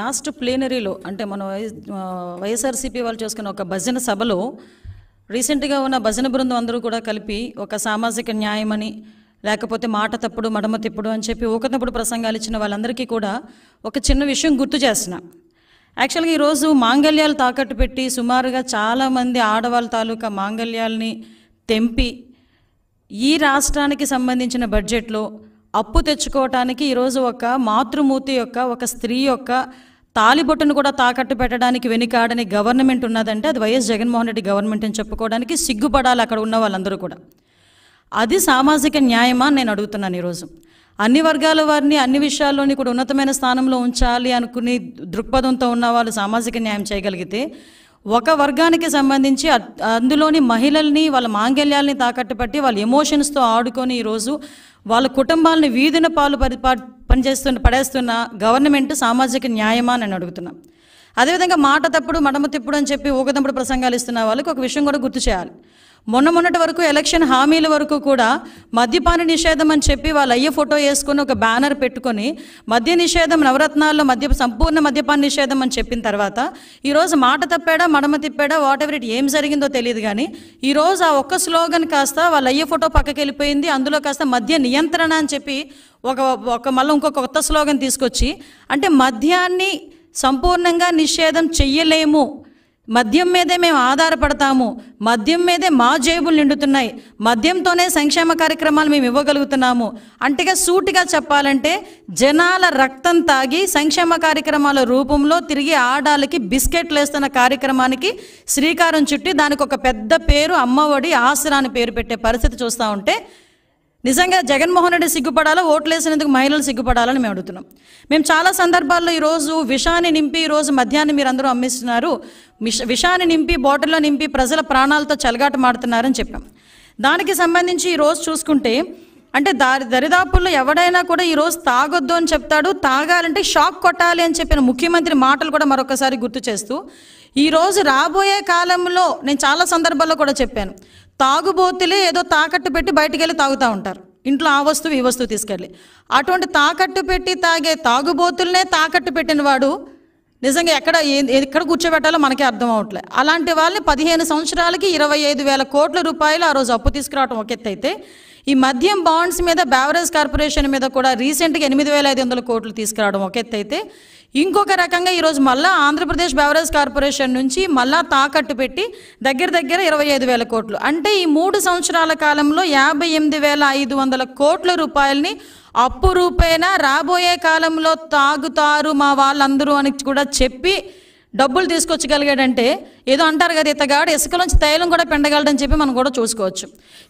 Last ప్లేనరీలో అంటే మన వైఎస్ఆర్సీపీ వాళ్ళు చేసుకున్న ఒక భజన సభలో రీసెంట్గా ఉన్న భజన బృందం అందరూ కూడా కలిపి ఒక సామాజిక న్యాయమని లేకపోతే మాట తప్పుడు మడమ తిప్పుడు అని చెప్పి ఊకతప్పుడు ప్రసంగాలు ఇచ్చిన వాళ్ళందరికీ కూడా ఒక చిన్న విషయం గుర్తు చేసిన. యాక్చువల్గా ఈరోజు మాంగళ్యాలు తాకట్టు పెట్టి సుమారుగా చాలామంది ఆడవాళ్ళ తాలూకా మాంగళ్యాల్ని తెంపి ఈ రాష్ట్రానికి సంబంధించిన బడ్జెట్లో అప్పు తెచ్చుకోవటానికి ఈరోజు ఒక మాతృమూర్తి యొక్క ఒక స్త్రీ యొక్క తాలిబొట్టును కూడా తాకట్టు పెట్టడానికి వెనుకాడని గవర్నమెంట్ ఉన్నదంటే అది వైఎస్ జగన్మోహన్ రెడ్డి గవర్నమెంట్ అని చెప్పుకోవడానికి సిగ్గుపడాలి అక్కడ ఉన్న వాళ్ళందరూ కూడా. అది సామాజిక న్యాయమా అని నేను అడుగుతున్నాను ఈరోజు. అన్ని వర్గాల వారిని అన్ని విషయాల్లోని కూడా ఉన్నతమైన స్థానంలో ఉంచాలి అనుకుని దృక్పథంతో ఉన్న వాళ్ళు సామాజిక న్యాయం చేయగలిగితే ఒక వర్గానికి సంబంధించి అందులోని మహిళల్ని వాళ్ళ మాంగల్యాల్ని తాకట్టు పట్టి వాళ్ళ ఎమోషన్స్తో ఆడుకొని ఈరోజు వాళ్ళ కుటుంబాలని వీధిన పాలు పరి ప- పనిచేస్తున్న పడేస్తున్న గవర్నమెంట్ సామాజిక న్యాయమా అని నేను అడుగుతున్నా. అదేవిధంగా మాట తప్పుడు మడమ తిప్పుడు అని చెప్పి ఊగదంపుడు ప్రసంగాలు ఇస్తున్న వాళ్ళకి ఒక విషయం కూడా గుర్తు చేయాలి. మొన్న మొన్నటి వరకు ఎలక్షన్ హామీల వరకు కూడా మద్యపాన నిషేధం అని చెప్పి వాళ్ళ అయ్య ఫోటో వేసుకొని ఒక బ్యానర్ పెట్టుకొని మద్య నిషేధం నవరత్నాల్లో మద్య సంపూర్ణ మద్యపాన నిషేధం అని చెప్పిన తర్వాత ఈరోజు మాట తప్పాడా మడమ తిప్పాడా వాట్ ఎవర్ ఇట్ ఏం జరిగిందో తెలియదు కానీ ఈరోజు ఆ ఒక్క స్లోగన్ కాస్త వాళ్ళ అయ్య ఫోటో పక్కకి వెళ్ళిపోయింది అందులో కాస్త మద్య నియంత్రణ అని చెప్పి ఒక ఒక మళ్ళీ ఇంకొక కొత్త స్లోగన్ తీసుకొచ్చి అంటే మద్యాన్ని సంపూర్ణంగా నిషేధం చెయ్యలేము మద్యం మీదే మేము ఆధారపడతాము. మద్యం మీదే మా జేబులు నిండుతున్నాయి. మద్యంతోనే సంక్షేమ కార్యక్రమాలు మేము ఇవ్వగలుగుతున్నాము. అంటేగా సూటిగా చెప్పాలంటే జనాల రక్తం తాగి సంక్షేమ కార్యక్రమాల రూపంలో తిరిగి ఆడాలకి బిస్కెట్లు వేస్తున్న కార్యక్రమానికి శ్రీకారం చుట్టి దానికి ఒక పెద్ద పేరు అమ్మఒడి ఆసరా అని పేరు పెట్టే పరిస్థితి చూస్తూ ఉంటే నిజంగా జగన్మోహన్ రెడ్డి సిగ్గుపడాలో? ఓట్లేసినందుకు మహిళలు సిగ్గుపడాలని మేము అడుగుతున్నాం. మేము చాలా సందర్భాల్లో ఈరోజు విషాన్ని నింపి ఈరోజు మధ్యాహ్నం మీరు అందరూ అమ్మిస్తున్నారు. విషాన్ని నింపి బాటిల్లో నింపి ప్రజల ప్రాణాలతో చెలగాట మాడుతున్నారని చెప్పాం. దానికి సంబంధించి ఈరోజు చూసుకుంటే అంటే దారి దరిదాపుల్లో ఎవడైనా కూడా ఈరోజు తాగొద్దు అని చెప్తాడు. తాగాలంటే షాక్ కొట్టాలి అని చెప్పిన ముఖ్యమంత్రి మాటలు కూడా మరొకసారి గుర్తు చేస్తూ ఈరోజు రాబోయే కాలంలో నేను చాలా సందర్భాల్లో కూడా చెప్పాను. తాగుబోతులే ఏదో తాకట్టు పెట్టి బయటికి వెళ్ళి తాగుతూ ఉంటారు. ఇంట్లో ఆ వస్తువు ఈ వస్తువు తీసుకెళ్ళి. అటువంటి తాకట్టు పెట్టి తాగే తాగుబోతులనే తాకట్టు పెట్టిన వాడు నిజంగా ఎక్కడ ఎక్కడ కూర్చోబెట్టాలో మనకే అర్థం అవట్లే. అలాంటి వాళ్ళని పదిహేను సంవత్సరాలకి ఇరవై ఐదు వేల కోట్ల రూపాయలు ఆ రోజు అప్పు తీసుకురావడం ఒక ఎత్తు అయితే ఈ మద్యం బాండ్స్ మీద బ్యావరేజ్ కార్పొరేషన్ మీద కూడా రీసెంట్గా ఎనిమిది వేల ఐదు వందల కోట్లు తీసుకురావడం ఒక ఎత్తు అయితే ఇంకొక రకంగా ఈరోజు మళ్ళా ఆంధ్రప్రదేశ్ బెవరేజ్ కార్పొరేషన్ నుంచి మళ్ళా తాకట్టు పెట్టి దగ్గర దగ్గర ఇరవై ఐదు వేల కోట్లు. అంటే ఈ మూడు సంవత్సరాల కాలంలో యాభై ఎనిమిది వేల ఐదు వందల కోట్ల రూపాయలని అప్పు రూపేణా రాబోయే కాలంలో తాగుతారు మా వాళ్ళందరూ అని కూడా చెప్పి డబ్బులు తీసుకొచ్చగలిగాడంటే ఏదో అంటారు కదా ఇతగాడు ఇసుకలోంచి తైలం కూడా పెండగలడని చెప్పి మనం కూడా చూసుకోవచ్చు.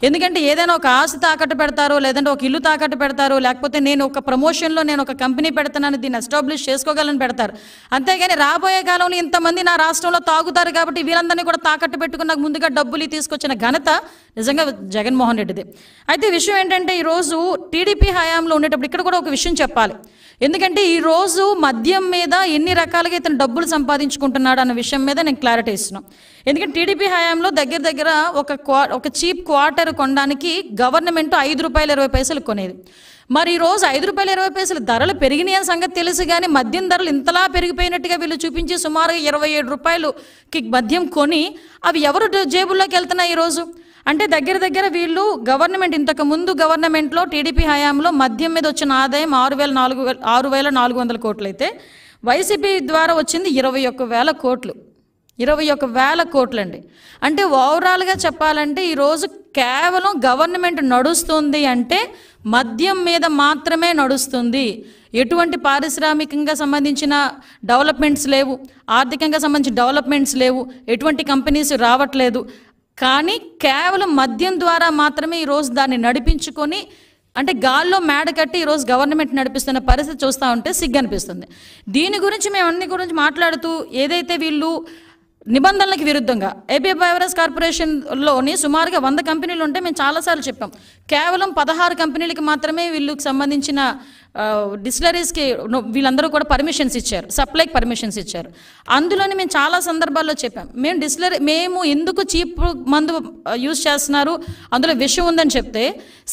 ఎందుకంటే ఏదైనా ఒక ఆస్తి తాకట్టు పెడతారు లేదంటే ఒక ఇల్లు తాకట్టు పెడతారో లేకపోతే నేను ఒక ప్రమోషన్లో నేను ఒక కంపెనీ పెడతానని దీన్ని ఎస్టాబ్లిష్ చేసుకోగలని పెడతారు. అంతేగాని రాబోయే కాలంలో ఇంతమంది నా రాష్ట్రంలో తాగుతారు కాబట్టి వీళ్ళందరినీ కూడా తాకట్టు పెట్టుకున్న ముందుగా డబ్బులు తీసుకొచ్చిన ఘనత నిజంగా జగన్మోహన్ రెడ్డిది. అయితే విషయం ఏంటంటే ఈరోజు టీడీపీ హయాంలో ఉండేటప్పుడు ఇక్కడ కూడా ఒక విషయం చెప్పాలి. ఎందుకంటే ఈ రోజు మద్యం మీద ఎన్ని రకాలుగా ఇతను డబ్బులు సంపాదించుకుంటున్నాడు అన్న విషయం మీద నేను క్లారిటీ ఇస్తున్నాను. ఎందుకంటే టీడీపీ హయాంలో దగ్గర దగ్గర ఒక క్వా ఒక చీప్ క్వార్టర్ కొనడానికి గవర్నమెంట్ ఐదు రూపాయలు ఇరవై పైసలు కొనేది. మరి ఈ రోజు ఐదు రూపాయలు ఇరవై పైసలు ధరలు పెరిగినాయి అని సంగతి తెలుసు కానీ మద్యం ధరలు ఇంతలా పెరిగిపోయినట్టుగా వీళ్ళు చూపించి సుమారుగా ఇరవై ఏడు రూపాయలుకి మద్యం కొని అవి ఎవరు జేబుల్లోకి వెళ్తున్నాయి ఈరోజు అంటే దగ్గర దగ్గర వీళ్ళు గవర్నమెంట్ ఇంతకు ముందు గవర్నమెంట్లో టీడీపీ హయాంలో మద్యం మీద వచ్చిన ఆదాయం ఆరు వేల నాలుగు వేల ఆరు వేల నాలుగు వందల కోట్లు అయితే వైసీపీ ద్వారా వచ్చింది ఇరవై ఒక్క వేల కోట్లు. ఇరవై ఒక వేల కోట్లండి. అంటే ఓవరాల్గా చెప్పాలంటే ఈరోజు కేవలం గవర్నమెంట్ నడుస్తుంది అంటే మద్యం మీద మాత్రమే నడుస్తుంది. ఎటువంటి పారిశ్రామికంగా సంబంధించిన డెవలప్మెంట్స్ లేవు. ఆర్థికంగా సంబంధించిన డెవలప్మెంట్స్ లేవు. ఎటువంటి కంపెనీస్ రావట్లేదు. కానీ కేవలం మద్యం ద్వారా మాత్రమే ఈరోజు దాన్ని నడిపించుకొని అంటే గాల్లో మేడ కట్టి ఈరోజు గవర్నమెంట్ నడిపిస్తున్న పరిస్థితి చూస్తూ ఉంటే సిగ్గు అనిపిస్తుంది దీని గురించి మేము అన్ని గురించి మాట్లాడుతూ ఏదైతే వీళ్ళు నిబంధనలకు విరుద్ధంగా. ఏపీ బయోరస్ కార్పొరేషన్లోని సుమారుగా వంద కంపెనీలు ఉంటే మేము చాలాసార్లు చెప్పాం. కేవలం పదహారు కంపెనీలకి మాత్రమే వీళ్ళకి సంబంధించిన డిస్టిలరీస్కి వీళ్ళందరూ కూడా పర్మిషన్స్ ఇచ్చారు. సప్లైకి పర్మిషన్స్ ఇచ్చారు. అందులోని మేము చాలా సందర్భాల్లో చెప్పాం. మేము డిస్టిలరీ మేము ఎందుకు చీప్ మందు యూజ్ చేస్తున్నారు? అందులో విషయం ఉందని చెప్తే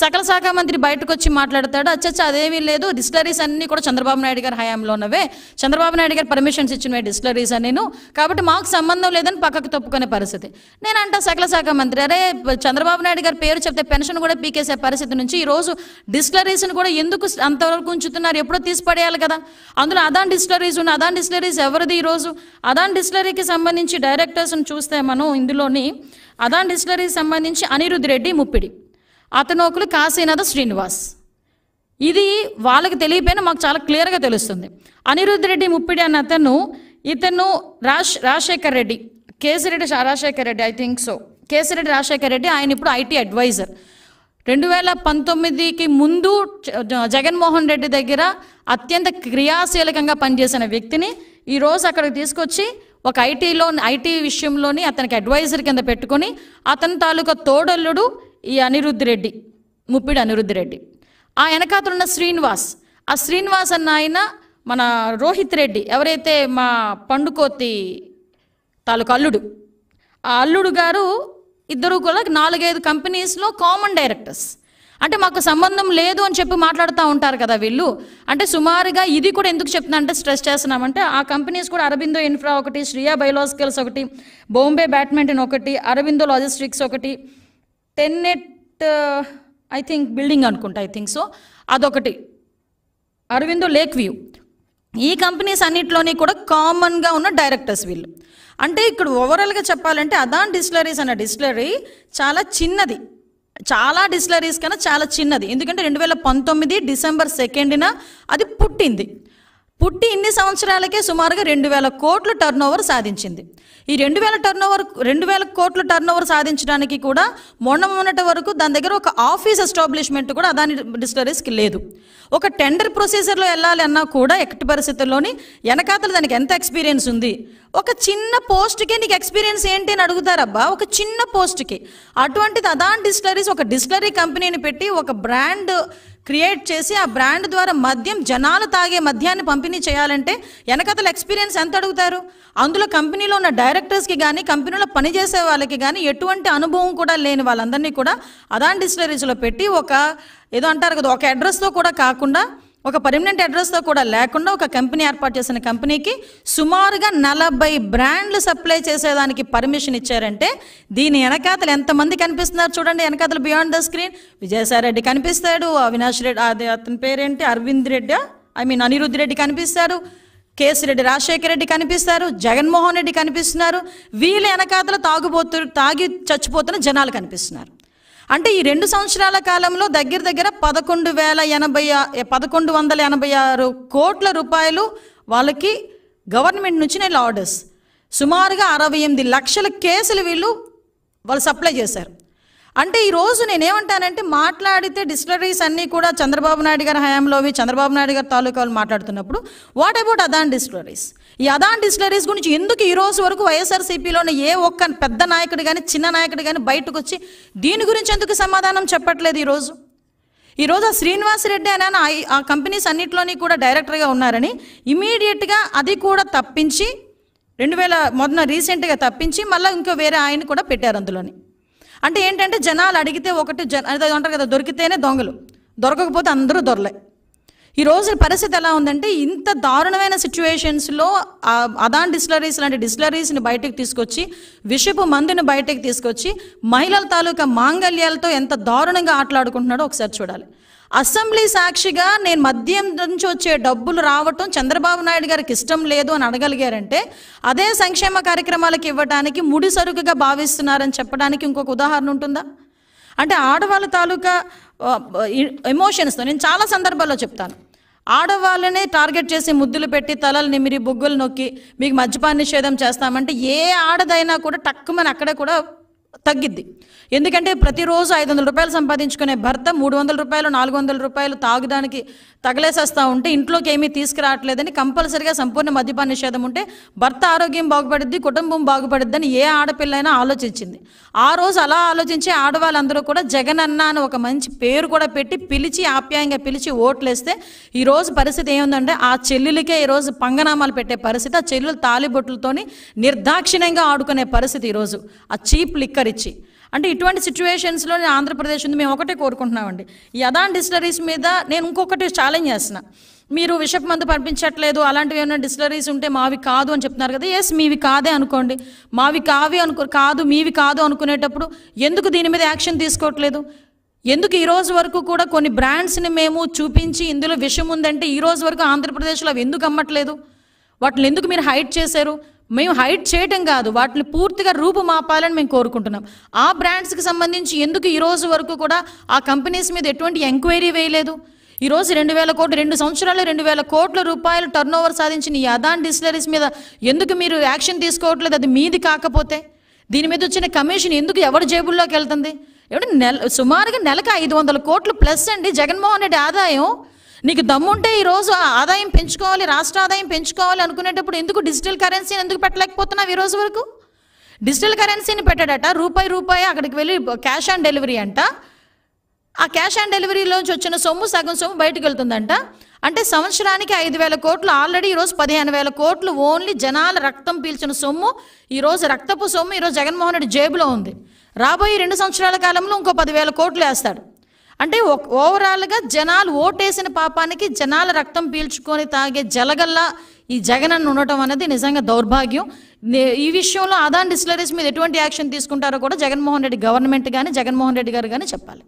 సకల శాఖ మంత్రి బయటకు వచ్చి మాట్లాడతాడు. అచ్చచ్చ అదేమీ లేదు. డిస్టిలరీస్ అన్నీ కూడా చంద్రబాబు నాయుడు గారి హయాంలో ఉన్నవే చంద్రబాబు నాయుడు గారు పర్మిషన్స్ ఇచ్చినవి డిస్టిలరీస్ అని నేను కాబట్టి మాకు సంబంధం లేదని పక్కకు తప్పుకునే పరిస్థితి. నేను అంటా సకల శాఖ మంత్రి అరే చంద్రబాబు నాయుడు గారి పేరు చెప్తే పెన్షన్ కూడా పీకేసే పరిస్థితి నుంచి ఈ రోజు కూడా ఎందుకు అంతవరకు ఉంచుతున్నారు? ఎప్పుడో తీసి పడేయాలి కదా. అందులో అదాన్ డిస్టిలరీస్ ఉన్న అదాన్ డిస్లరీస్ ఎవరిది ఈరోజు అదాన్ డిస్లరీకి సంబంధించి డైరెక్టర్స్ని చూస్తే మనం ఇందులోని అదాన్ డిస్టిలరీకి సంబంధించి అనిరుద్ రెడ్డి ముప్పిడి అతను ఒకరు కాశీనాథ శ్రీనివాస్. ఇది వాళ్ళకి తెలియపోయినా మాకు చాలా క్లియర్గా తెలుస్తుంది. అనిరుద్ రెడ్డి ముప్పిడి అన్న అతను ఇతను Raj Rajasekhar Reddy Kesireddy Rajasekhar Reddy I think so Kesireddy Rajasekhar Reddy ఆయన ఇప్పుడు ఐటీ అడ్వైజర్ రెండు వేల పంతొమ్మిదికి ముందు జగన్మోహన్ రెడ్డి దగ్గర అత్యంత క్రియాశీలకంగా పనిచేసిన వ్యక్తిని ఈరోజు అక్కడికి తీసుకొచ్చి ఒక ఐటీలో ఐటీ విషయంలోని అతనికి అడ్వైజర్ కింద పెట్టుకొని అతని తాలూకా తోడల్లుడు ఈ అనిరుద్ధ్ రెడ్డి ముప్పిడి అనిరుద్ధ్ రెడ్డి. ఆ వెనకాతలున్న శ్రీనివాస్ ఆ శ్రీనివాస్ అన్న ఆయన మన రోహిత్ రెడ్డి ఎవరైతే మా పండుకోతి తాలూకు అల్లుడు ఆ అల్లుడు గారు ఇద్దరు కూడా నాలుగైదు కంపెనీస్లో కామన్ డైరెక్టర్స్ అంటే మాకు సంబంధం లేదు అని చెప్పి మాట్లాడుతూ ఉంటారు కదా వీళ్ళు. అంటే సుమారుగా ఇది కూడా ఎందుకు చెప్తున్నా అంటే స్ట్రెస్ చేస్తున్నామంటే ఆ కంపెనీస్ కూడా అరబిందో ఇన్ఫ్రా ఒకటి శ్రియా బయోలాజికల్స్ ఒకటి బాంబే బ్యాడ్మింటన్ ఒకటి అరబిందో లాజిస్టిక్స్ ఒకటి టెన్నెట్ ఐ థింక్ బిల్డింగ్ అనుకుంటా ఐ థింక్ సో అదొకటి. Aurobindo lake view. ఈ కంపెనీస్ అన్నిట్లోని కూడా కామన్గా ఉన్న డైరెక్టర్స్ వీళ్ళు. అంటే ఇక్కడ ఓవరాల్గా చెప్పాలంటే అదాన్ డిస్టిలరీస్ అన్న డిస్టిలరీ చాలా చిన్నది. చాలా డిస్టిలరీస్ కన్నా చాలా చిన్నది. ఎందుకంటే రెండు వేల పంతొమ్మిది డిసెంబర్ సెకండ్న అది పుట్టింది. పుట్టి ఇన్ని సంవత్సరాలకే సుమారుగా రెండు వేల కోట్ల టర్న్ ఓవర్ సాధించింది. ఈ రెండు వేల టర్న్ ఓవర్ రెండు వేల కోట్ల టర్న్ ఓవర్ సాధించడానికి కూడా మొన్న మొన్నటి వరకు దాని దగ్గర ఒక ఆఫీస్ ఎస్టాబ్లిష్మెంట్ కూడా అదాని డిస్టరీస్కి లేదు. ఒక టెండర్ ప్రొసీజర్లో వెళ్ళాలి అన్నా కూడా ఎక్కటి పరిస్థితుల్లోని వెనకాతలు దానికి ఎంత ఎక్స్పీరియన్స్ ఉంది? ఒక చిన్న పోస్ట్కి నీకు ఎక్స్పీరియన్స్ ఏంటి అని అడుగుతారబ్బా? ఒక చిన్న పోస్ట్కి అటువంటిది అదాన్ డిస్టరీస్ ఒక డిస్టరీ కంపెనీని పెట్టి ఒక బ్రాండ్ క్రియేట్ చేసి ఆ బ్రాండ్ ద్వారా మద్యం జనాలు తాగే మద్యాన్ని పంపిణీ చేయాలంటే వెనకతల ఎక్స్పీరియన్స్ ఎంత అడుగుతారు? అందులో కంపెనీలో ఉన్న డైరెక్టర్స్కి కానీ కంపెనీలో పనిచేసే వాళ్ళకి కానీ ఎటువంటి అనుభవం కూడా లేని వాళ్ళందరినీ కూడా అదాన్ డిస్టిలరీస్లో పెట్టి ఒక ఏదో అంటారు కదా ఒక అడ్రస్తో కూడా కాకుండా ఒక పర్మనెంట్ అడ్రస్తో కూడా లేకుండా ఒక కంపెనీ ఏర్పాటు చేసిన కంపెనీకి సుమారుగా నలభై బ్రాండ్లు సప్లై చేసేదానికి పర్మిషన్ ఇచ్చారంటే దీని వెనకాతలు ఎంతమంది కనిపిస్తున్నారు చూడండి వెనకాతలు beyond the screen Vijayasai Reddy కనిపిస్తాడు అవినాష్ రెడ్డి అది అతని పేరేంటి? అరవింద్ రెడ్డి ఐ మీన్ అనిరుద్ధ్ రెడ్డి కనిపిస్తారు కేసిరెడ్డి రాజశేఖర రెడ్డి కనిపిస్తారు జగన్మోహన్ రెడ్డి కనిపిస్తున్నారు. వీళ్ళ వెనకాతలు తాగుబోతు తాగి చచ్చిపోతున్న జనాలు కనిపిస్తున్నారు. అంటే ఈ రెండు సంవత్సరాల కాలంలో దగ్గర దగ్గర పదకొండు వేల ఎనభై పదకొండు వందల ఎనభై ఆరు కోట్ల రూపాయలు వాళ్ళకి గవర్నమెంట్ నుంచి నేను ఆర్డర్స్. సుమారుగా అరవై ఎనిమిది లక్షల కేసులు వీళ్ళు వాళ్ళు సప్లై చేశారు. అంటే ఈరోజు నేనేమంటానంటే మాట్లాడితే డిస్టిలరీస్ అన్నీ కూడా చంద్రబాబు నాయుడు గారి హయాంలోవి చంద్రబాబు నాయుడు గారి తాలూకా వాళ్ళు మాట్లాడుతున్నప్పుడు వాట్ అబౌట్ అదాన్ డిస్టిలరీస్ ఈ అదాన్ డిస్టిలరీస్ గురించి ఎందుకు ఈ రోజు వరకు వైఎస్ఆర్సీపీలోని ఏ ఒక్క పెద్ద నాయకుడు కానీ చిన్న నాయకుడు కానీ బయటకు వచ్చి దీని గురించి ఎందుకు సమాధానం చెప్పట్లేదు ఈరోజు ఈరోజు ఆ శ్రీనివాస్ రెడ్డి అనే ఆ- ఆ కంపెనీస్ అన్నింటిలోని కూడా డైరెక్టర్గా ఉన్నారని ఇమీడియట్గా అది కూడా తప్పించి రెండు వేల మొదన రీసెంట్గా తప్పించి మళ్ళీ ఇంకో వేరే ఆయన కూడా పెట్టారు అందులోని. అంటే ఏంటంటే జనాలు అడిగితే ఒకటి జన అదే అంటారు కదా దొరికితేనే దొంగలు. దొరకకపోతే అందరూ దొరలే. ఈ రోజు పరిస్థితి ఎలా ఉందంటే ఇంత దారుణమైన సిచ్యువేషన్స్లో అదాన్ డిస్లరీస్ లాంటి డిస్లరీస్ని బయటకు తీసుకొచ్చి విషపు మందుని బయటకు తీసుకొచ్చి మహిళల తాలూకా మాంగల్యాలతో ఎంత దారుణంగా ఆటలాడుకుంటున్నాడో ఒకసారి చూడాలి. అసెంబ్లీ సాక్షిగా నేను మద్యం నుంచి వచ్చే డబ్బులు రావటం చంద్రబాబు నాయుడు గారికి ఇష్టం లేదు అని అడగలిగారంటే అదే సంక్షేమ కార్యక్రమాలకు ఇవ్వడానికి ముడి సరుకుగా భావిస్తున్నారని చెప్పడానికి ఇంకొక ఉదాహరణ ఉంటుందా? అంటే ఆడవాళ్ళ తాలూకా ఎమోషన్స్తో నేను చాలా సందర్భాల్లో చెప్తాను. ఆడవాళ్ళనే టార్గెట్ చేసి ముద్దులు పెట్టి తలలు నిమిరి బొగ్గులు నొక్కి మీకు మద్యపాన నిషేధం చేస్తామంటే ఏ ఆడదైనా కూడా టక్కుమని అక్కడే కూడా తగ్గిద్ది. ఎందుకంటే ప్రతిరోజు ఐదు వందల రూపాయలు సంపాదించుకునే భర్త మూడు వందల రూపాయలు నాలుగు వందల రూపాయలు తాగడానికి తగలేసేస్తా ఉంటే ఇంట్లోకి ఏమీ తీసుకురావట్లేదని కంపల్సరిగా సంపూర్ణ మద్యపాన నిషేధం ఉంటే భర్త ఆరోగ్యం బాగుపడుద్ది కుటుంబం బాగుపడుద్దని ఏ ఆడపిల్లైనా ఆలోచించింది. ఆ రోజు అలా ఆలోచించే ఆడవాళ్ళందరూ కూడా జగన్ అన్న అని ఒక మంచి పేరు కూడా పెట్టి పిలిచి ఆప్యాయంగా పిలిచి ఓట్లేస్తే ఈరోజు పరిస్థితి ఏముందంటే ఆ చెల్లెలకే ఈరోజు పంగనామాలు పెట్టే పరిస్థితి ఆ చెల్లెలు తాలిబొట్లతోని నిర్దాక్షిణ్యంగా ఆడుకునే పరిస్థితి ఈరోజు ఆ చీప్ లిక్కర్ ఇచ్చి అంటే ఇటువంటి సిచ్యువేషన్స్లో నేను ఆంధ్రప్రదేశ్ ఉంది మేము ఒకటే కోరుకుంటున్నామండి. ఈ అదాన్ డిస్టిలరీస్ మీద నేను ఇంకొకటి ఛాలెంజ్ చేస్తున్నా. మీరు విషపు మందు పంపించట్లేదు అలాంటివి ఏమైనా డిస్టిలరీస్ ఉంటే మావి కాదు అని చెప్తున్నారు కదా ఎస్ మీవి కాదే అనుకోండి. మావి కావి అనుకో కాదు మీవి కాదు అనుకునేటప్పుడు ఎందుకు దీని మీద యాక్షన్ తీసుకోవట్లేదు? ఎందుకు ఈ రోజు వరకు కూడా కొన్ని బ్రాండ్స్ని మేము చూపించి ఇందులో విషం ఉందంటే ఈ రోజు వరకు ఆంధ్రప్రదేశ్లో అవి ఎందుకు అమ్మట్లేదు? వాటిని ఎందుకు మీరు హైట్ చేశారు? మేము హైట్ చేయటం కాదు. వాటిని పూర్తిగా రూపుమాపాలని మేము కోరుకుంటున్నాం. ఆ బ్రాండ్స్కి సంబంధించి ఎందుకు ఈ రోజు వరకు కూడా ఆ కంపెనీస్ మీద ఎటువంటి ఎంక్వైరీ వేయలేదు? ఈరోజు రెండు వేల కోట్లు రెండు సంవత్సరాలు రెండు వేల కోట్ల రూపాయలు టర్న్ ఓవర్ సాధించిన ఈ అదాన్ డిస్టిలరీస్ మీద ఎందుకు మీరు యాక్షన్ తీసుకోవట్లేదు? అది మీది కాకపోతే. దీని మీద వచ్చిన కమిషన్ ఎందుకు ఎవరి జేబుల్లోకి వెళ్తుంది? ఏమంటే నెల సుమారుగా నెలకు ఐదు వందల కోట్లు ప్లస్ అండి. జగన్మోహన్ రెడ్డి ఆదాయం నీకు దమ్ముంటే ఈరోజు ఆదాయం పెంచుకోవాలి రాష్ట్ర ఆదాయం పెంచుకోవాలి అనుకునేటప్పుడు ఎందుకు డిజిటల్ కరెన్సీని ఎందుకు పెట్టలేకపోతున్నావు ఈరోజు వరకు? డిజిటల్ కరెన్సీని పెట్టాడట రూపాయి రూపాయి అక్కడికి వెళ్ళి క్యాష్ ఆన్ డెలివరీ అంట. ఆ క్యాష్ ఆన్ డెలివరీలోంచి వచ్చిన సొమ్ము సగం సొమ్ము బయటకు వెళ్తుందంట. అంటే సంవత్సరానికి ఐదు వేల కోట్లు ఆల్రెడీ ఈరోజు పదిహేను వేల కోట్లు ఓన్లీ జనాల రక్తం పీల్చిన సొమ్ము. ఈరోజు రక్తపు సొమ్ము ఈరోజు జగన్మోహన్ రెడ్డి జేబులో ఉంది. రాబోయే రెండు సంవత్సరాల కాలంలో ఇంకో పదివేల కోట్లు వేస్తాడు. అంటే ఓవరాల్గా జనాలు ఓటేసిన పాపానికి జనాల రక్తం పీల్చుకొని తాగే జలగల్లా ఈ జగన్ ఉండటం అనేది నిజంగా దౌర్భాగ్యం. ఈ విషయంలో అదాన్ డిస్టిలరీస్ మీద ఎటువంటి యాక్షన్ తీసుకుంటారో కూడా జగన్మోహన్ రెడ్డి గవర్నమెంట్ కానీ జగన్మోహన్ రెడ్డి గారు కానీ చెప్పాలి.